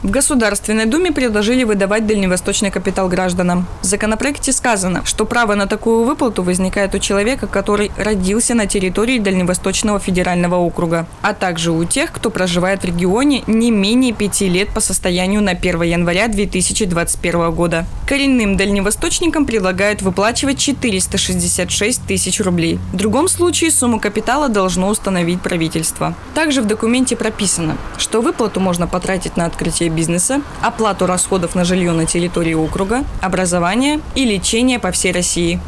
В Государственной Думе предложили выдавать дальневосточный капитал гражданам. В законопроекте сказано, что право на такую выплату возникает у человека, который родился на территории Дальневосточного федерального округа, а также у тех, кто проживает в регионе не менее пяти лет по состоянию на 1 января 2021 года. Коренным дальневосточникам предлагают выплачивать 466 тысяч рублей. В другом случае сумму капитала должно установить правительство. Также в документе прописано, что выплату можно потратить на открытие бизнеса, оплату расходов на жилье на территории округа, образование и лечение по всей России.